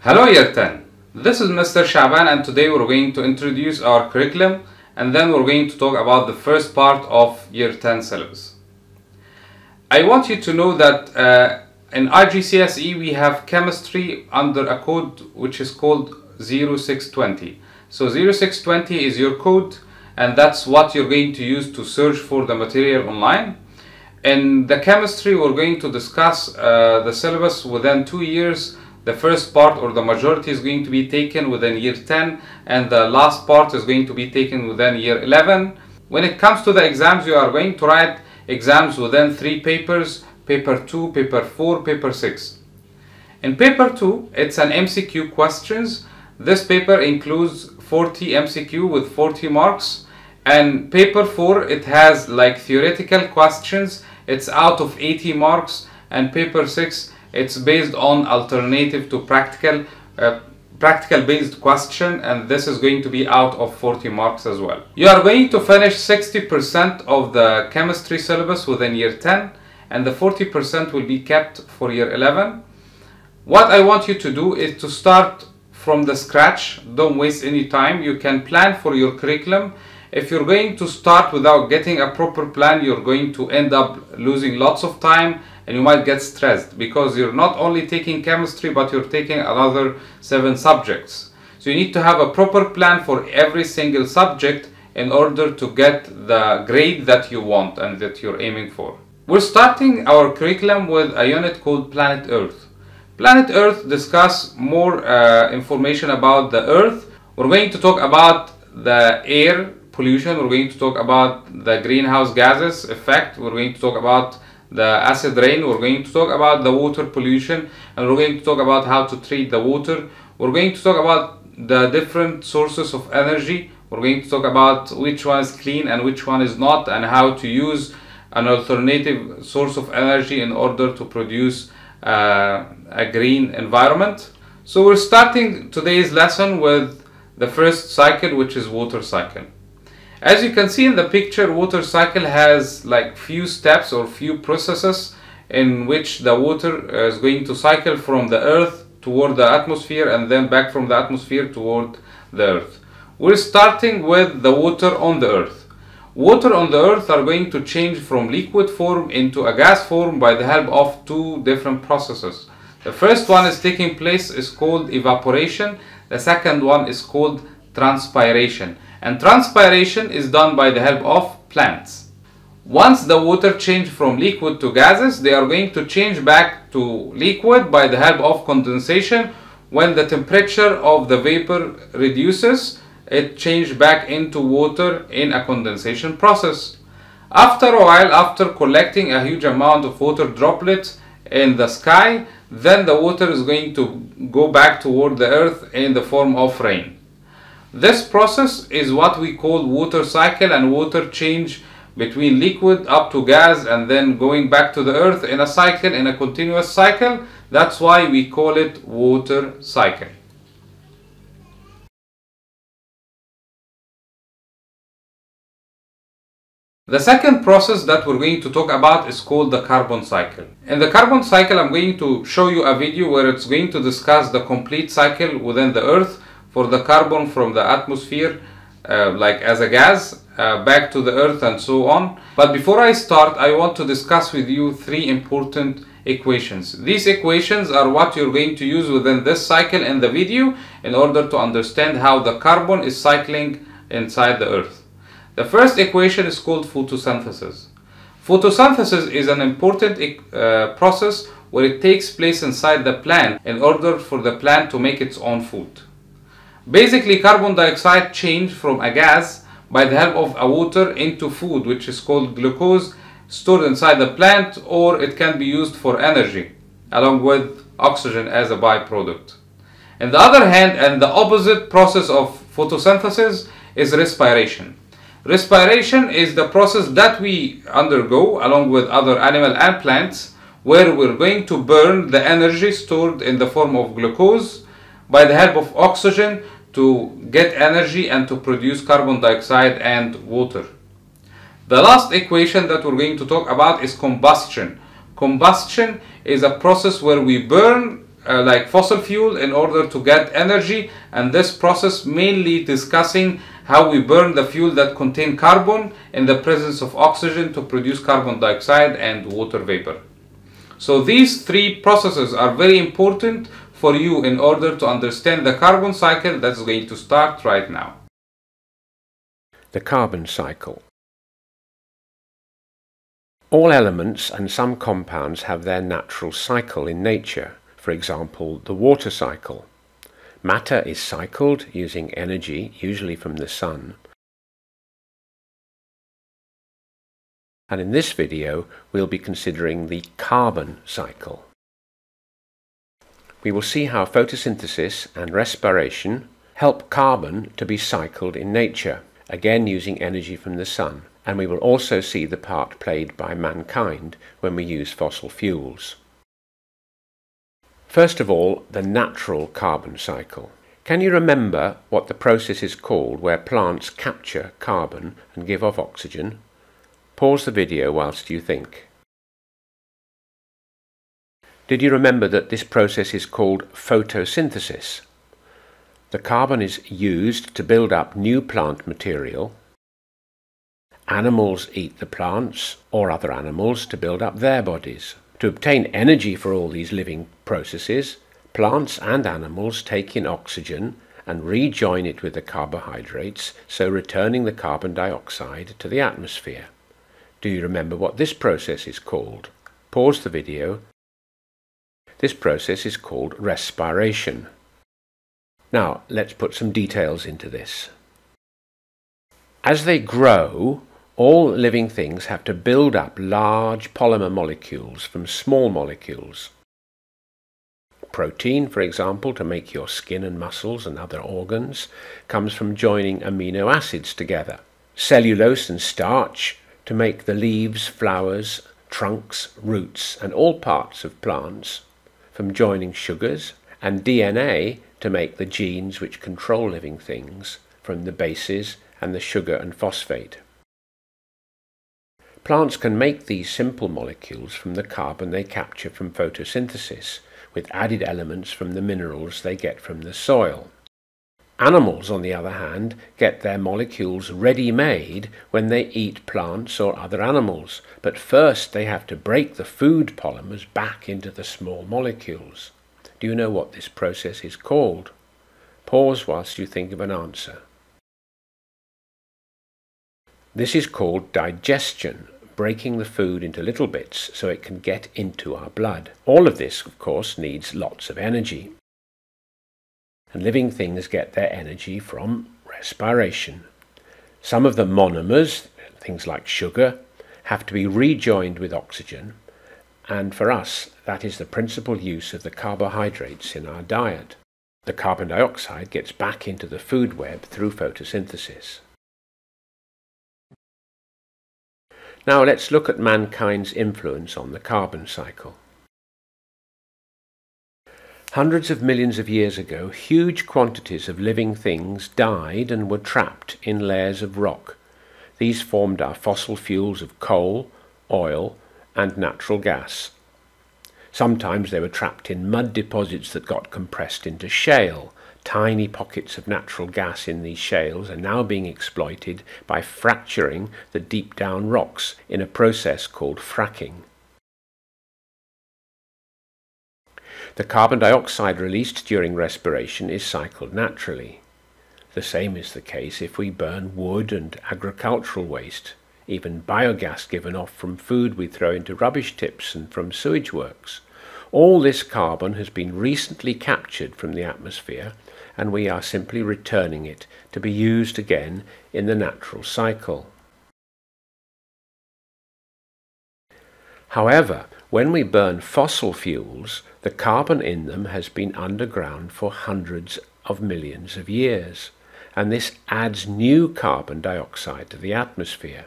Hello Year 10. This is Mr. Shaaban and today we're going to introduce our curriculum and then we're going to talk about the first part of Year 10 syllabus. I want you to know that uh, in IGCSE we have chemistry under a code which is called 0620. So 0620 is your code and that's what you're going to use to search for the material online. In the chemistry we're going to discuss uh, the syllabus within two years. The first part or the majority is going to be taken within year 10 and the last part is going to be taken within year 11. When it comes to the exams you are going to write exams within three papers, paper 2, paper 4, paper 6. In paper 2 it's an MCQ questions. This paper includes 40 MCQ with 40 marks and paper 4 it has like theoretical questions it's out of 80 marks and paper 6 it's based on alternative to practical uh, practical based question and this is going to be out of 40 marks as well. You are going to finish 60% of the chemistry syllabus within year 10 and the 40% will be kept for year 11 what i want you to do is to start from the scratch. Don't waste any time. You can plan for your curriculum. If you're going to start without getting a proper plan you're going to end up losing lots of time and you might get stressed because you're not only taking chemistry but you're taking another seven subjects. So you need to have a proper plan for every single subject in order to get the grade that you want and that you're aiming for. We're starting our curriculum with a unit called planet earth. Planet earth discuss more uh, information about the earth. We're going to talk about the air pollution. We're going to talk about the greenhouse gases effect. We're going to talk about the acid rain we're going to talk about the water pollution and we're going to talk about how to treat the water. We're going to talk about the different sources of energy. We're going to talk about which one is clean and which one is not and how to use an alternative source of energy in order to produce uh, a green environment. So we're starting today's lesson with the first cycle which is water cycle as you can see in the picture, water cycle has like few steps or few processes in which the water is going to cycle from the earth toward the atmosphere and then back from the atmosphere toward the earth. We're starting with the water on the earth. Water on the earth are going to change from liquid form into a gas form by the help of two different processes. The first one is taking place is called evaporation. The second one is called transpiration and transpiration is done by the help of plants. Once the water change from liquid to gases, they are going to change back to liquid by the help of condensation. When the temperature of the vapor reduces, it change back into water in a condensation process. After a while, after collecting a huge amount of water droplets in the sky, then the water is going to go back toward the earth in the form of rain. This process is what we call water cycle and water change between liquid up to gas and then going back to the earth in a cycle, in a continuous cycle. That's why we call it water cycle. The second process that we're going to talk about is called the carbon cycle. In the carbon cycle, I'm going to show you a video where it's going to discuss the complete cycle within the earth for the carbon from the atmosphere uh, like as a gas uh, back to the earth and so on. But before I start, I want to discuss with you three important equations. These equations are what you're going to use within this cycle in the video in order to understand how the carbon is cycling inside the earth. The first equation is called photosynthesis. Photosynthesis is an important uh, process where it takes place inside the plant in order for the plant to make its own food. Basically, carbon dioxide changed from a gas by the help of a water into food, which is called glucose, stored inside the plant, or it can be used for energy, along with oxygen as a byproduct. On the other hand, and the opposite process of photosynthesis is respiration. Respiration is the process that we undergo along with other animal and plants where we're going to burn the energy stored in the form of glucose by the help of oxygen to get energy and to produce carbon dioxide and water. The last equation that we're going to talk about is combustion. Combustion is a process where we burn uh, like fossil fuel in order to get energy and this process mainly discussing how we burn the fuel that contain carbon in the presence of oxygen to produce carbon dioxide and water vapor. So these three processes are very important for you in order to understand the carbon cycle that's going to start right now. The carbon cycle. All elements and some compounds have their natural cycle in nature, for example the water cycle. Matter is cycled using energy, usually from the sun. And in this video we'll be considering the carbon cycle. We will see how photosynthesis and respiration help carbon to be cycled in nature, again using energy from the sun and we will also see the part played by mankind when we use fossil fuels. First of all, the natural carbon cycle. Can you remember what the process is called where plants capture carbon and give off oxygen? Pause the video whilst you think. Did you remember that this process is called photosynthesis? The carbon is used to build up new plant material Animals eat the plants or other animals to build up their bodies. To obtain energy for all these living processes, plants and animals take in oxygen and rejoin it with the carbohydrates, so returning the carbon dioxide to the atmosphere. Do you remember what this process is called? Pause the video. This process is called respiration. Now, let's put some details into this. As they grow, all living things have to build up large polymer molecules from small molecules. Protein, for example, to make your skin and muscles and other organs, comes from joining amino acids together. Cellulose and starch to make the leaves, flowers, trunks, roots, and all parts of plants from joining sugars, and DNA to make the genes which control living things from the bases and the sugar and phosphate. Plants can make these simple molecules from the carbon they capture from photosynthesis, with added elements from the minerals they get from the soil. Animals, on the other hand, get their molecules ready-made when they eat plants or other animals, but first they have to break the food polymers back into the small molecules. Do you know what this process is called? Pause whilst you think of an answer. This is called digestion, breaking the food into little bits so it can get into our blood. All of this, of course, needs lots of energy. And living things get their energy from respiration. Some of the monomers, things like sugar, have to be rejoined with oxygen, and for us, that is the principal use of the carbohydrates in our diet. The carbon dioxide gets back into the food web through photosynthesis. Now let's look at mankind's influence on the carbon cycle. Hundreds of millions of years ago, huge quantities of living things died and were trapped in layers of rock. These formed our fossil fuels of coal, oil, and natural gas. Sometimes they were trapped in mud deposits that got compressed into shale, Tiny pockets of natural gas in these shales are now being exploited by fracturing the deep down rocks in a process called fracking. The carbon dioxide released during respiration is cycled naturally. The same is the case if we burn wood and agricultural waste, even biogas given off from food we throw into rubbish tips and from sewage works. All this carbon has been recently captured from the atmosphere and we are simply returning it to be used again in the natural cycle. However, when we burn fossil fuels, the carbon in them has been underground for hundreds of millions of years, and this adds new carbon dioxide to the atmosphere.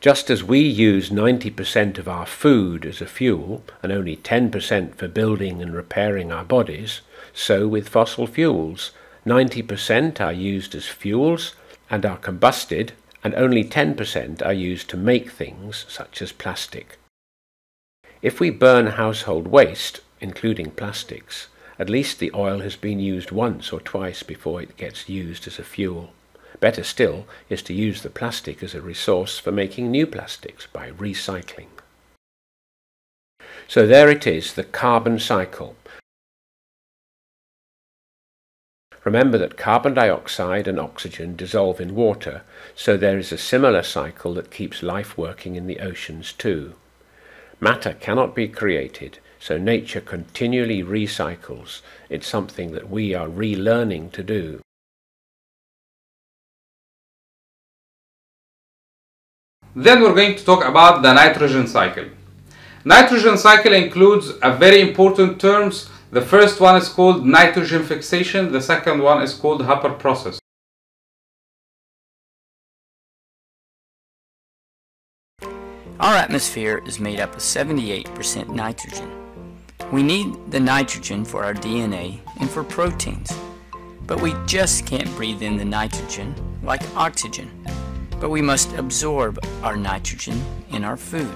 Just as we use 90% of our food as a fuel and only 10% for building and repairing our bodies, so with fossil fuels, 90% are used as fuels and are combusted, and only 10% are used to make things such as plastic. If we burn household waste, including plastics, at least the oil has been used once or twice before it gets used as a fuel. Better still is to use the plastic as a resource for making new plastics by recycling. So there it is, the carbon cycle. Remember that carbon dioxide and oxygen dissolve in water, so there is a similar cycle that keeps life working in the oceans too. Matter cannot be created, so nature continually recycles. It's something that we are relearning to do. Then we're going to talk about the nitrogen cycle. Nitrogen cycle includes a very important terms. The first one is called nitrogen fixation. The second one is called Haber process. Our atmosphere is made up of 78% nitrogen. We need the nitrogen for our DNA and for proteins, but we just can't breathe in the nitrogen like oxygen but we must absorb our nitrogen in our food.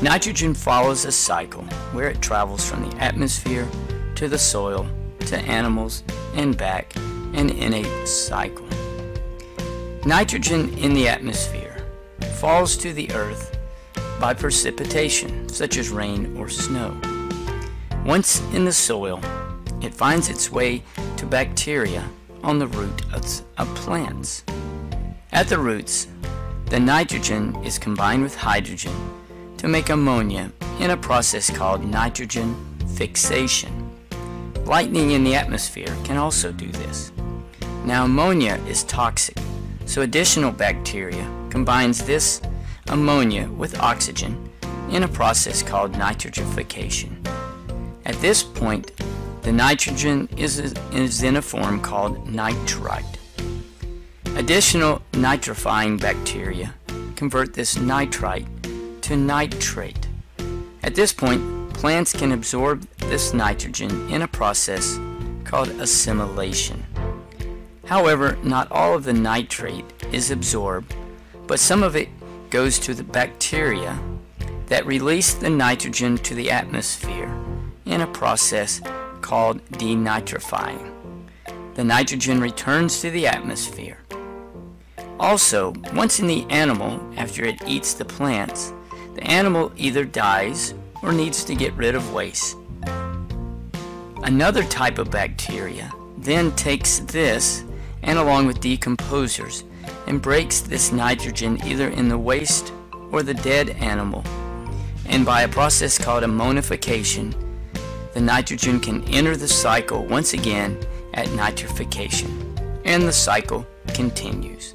Nitrogen follows a cycle where it travels from the atmosphere to the soil to animals and back and in a cycle. Nitrogen in the atmosphere falls to the earth by precipitation, such as rain or snow. Once in the soil, it finds its way to bacteria on the root of, plants. At the roots, the nitrogen is combined with hydrogen to make ammonia in a process called nitrogen fixation. Lightning in the atmosphere can also do this. Now ammonia is toxic, so additional bacteria combines this ammonia with oxygen in a process called nitrogenification. At this point, the nitrogen is, is in a form called nitrite. Additional nitrifying bacteria convert this nitrite to nitrate. At this point, plants can absorb this nitrogen in a process called assimilation. However, not all of the nitrate is absorbed, but some of it goes to the bacteria that release the nitrogen to the atmosphere in a process called denitrifying. The nitrogen returns to the atmosphere also, once in the animal, after it eats the plants, the animal either dies or needs to get rid of waste. Another type of bacteria then takes this and along with decomposers and breaks this nitrogen either in the waste or the dead animal. And by a process called ammonification, the nitrogen can enter the cycle once again at nitrification, and the cycle continues.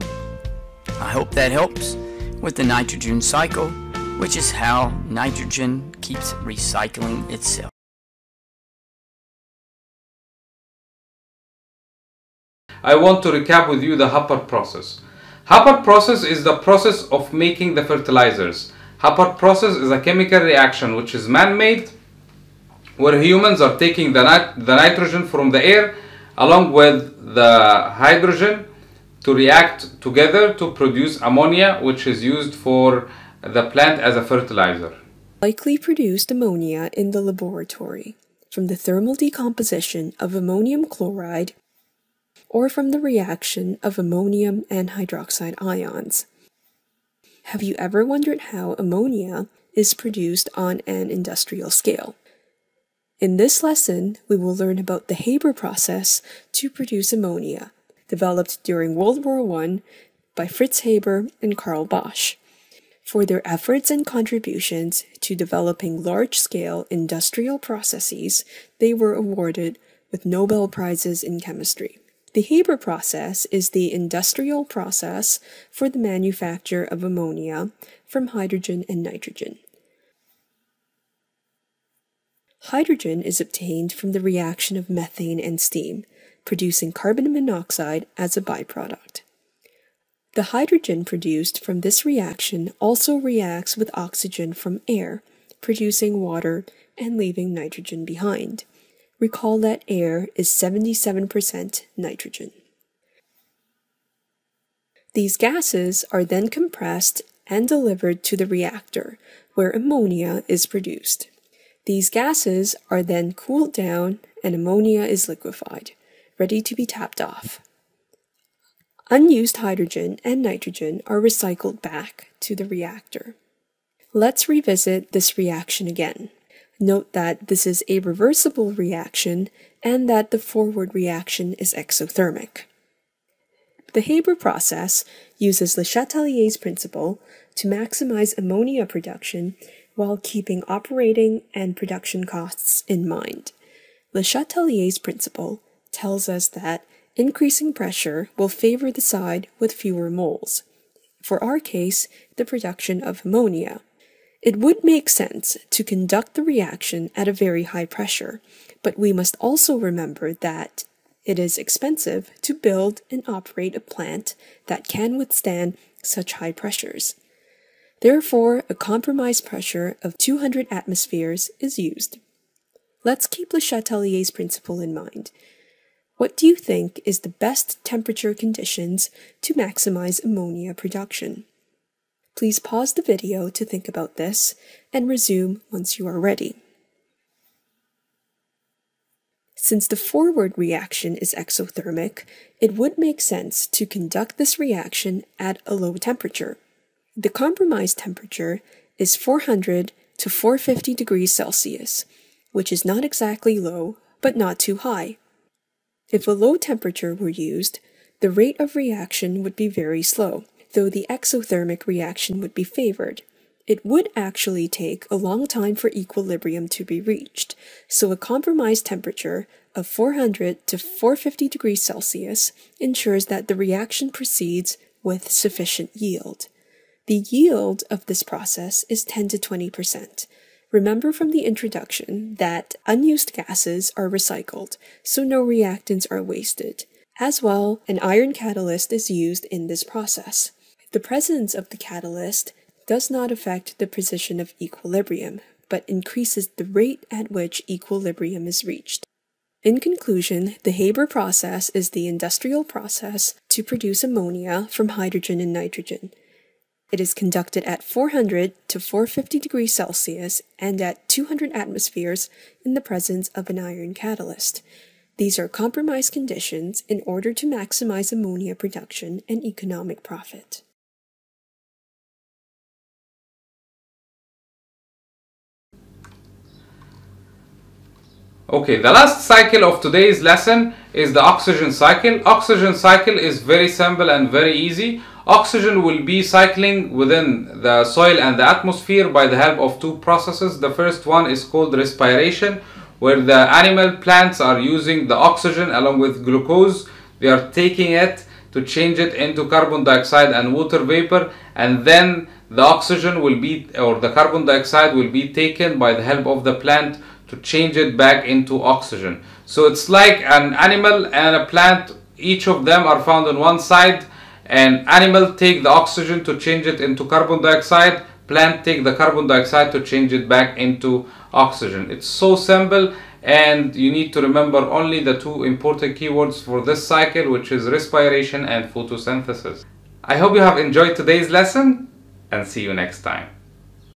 I hope that helps with the nitrogen cycle, which is how nitrogen keeps recycling itself. I want to recap with you the Haber process. Haber process is the process of making the fertilizers. Haber process is a chemical reaction which is man-made where humans are taking the, nit the nitrogen from the air along with the hydrogen to react together to produce ammonia, which is used for the plant as a fertilizer. Likely produced ammonia in the laboratory from the thermal decomposition of ammonium chloride or from the reaction of ammonium and hydroxide ions. Have you ever wondered how ammonia is produced on an industrial scale? In this lesson, we will learn about the Haber process to produce ammonia developed during World War I by Fritz Haber and Carl Bosch. For their efforts and contributions to developing large scale industrial processes, they were awarded with Nobel Prizes in chemistry. The Haber process is the industrial process for the manufacture of ammonia from hydrogen and nitrogen. Hydrogen is obtained from the reaction of methane and steam, producing carbon monoxide as a byproduct. The hydrogen produced from this reaction also reacts with oxygen from air, producing water and leaving nitrogen behind. Recall that air is 77% nitrogen. These gases are then compressed and delivered to the reactor, where ammonia is produced. These gases are then cooled down and ammonia is liquefied, ready to be tapped off. Unused hydrogen and nitrogen are recycled back to the reactor. Let's revisit this reaction again. Note that this is a reversible reaction and that the forward reaction is exothermic. The Haber process uses Le Chatelier's principle to maximize ammonia production while keeping operating and production costs in mind. Le Chatelier's principle tells us that increasing pressure will favor the side with fewer moles. For our case, the production of ammonia. It would make sense to conduct the reaction at a very high pressure, but we must also remember that it is expensive to build and operate a plant that can withstand such high pressures. Therefore, a compromise pressure of 200 atmospheres is used. Let's keep Le Chatelier's principle in mind. What do you think is the best temperature conditions to maximize ammonia production? Please pause the video to think about this and resume once you are ready. Since the forward reaction is exothermic, it would make sense to conduct this reaction at a low temperature. The compromised temperature is 400 to 450 degrees Celsius, which is not exactly low, but not too high. If a low temperature were used, the rate of reaction would be very slow, though the exothermic reaction would be favored. It would actually take a long time for equilibrium to be reached, so a compromised temperature of 400 to 450 degrees Celsius ensures that the reaction proceeds with sufficient yield. The yield of this process is 10 to 20%. Remember from the introduction that unused gases are recycled, so no reactants are wasted. As well, an iron catalyst is used in this process. The presence of the catalyst does not affect the position of equilibrium, but increases the rate at which equilibrium is reached. In conclusion, the Haber process is the industrial process to produce ammonia from hydrogen and nitrogen. It is conducted at 400 to 450 degrees Celsius and at 200 atmospheres in the presence of an iron catalyst. These are compromise conditions in order to maximize ammonia production and economic profit. Okay, the last cycle of today's lesson is the oxygen cycle. Oxygen cycle is very simple and very easy. Oxygen will be cycling within the soil and the atmosphere by the help of two processes. The first one is called respiration, where the animal plants are using the oxygen along with glucose. They are taking it to change it into carbon dioxide and water vapor, and then the oxygen will be, or the carbon dioxide will be taken by the help of the plant to change it back into oxygen. So it's like an animal and a plant, each of them are found on one side and animal take the oxygen to change it into carbon dioxide, plant take the carbon dioxide to change it back into oxygen. It's so simple and you need to remember only the two important keywords for this cycle which is respiration and photosynthesis. I hope you have enjoyed today's lesson and see you next time.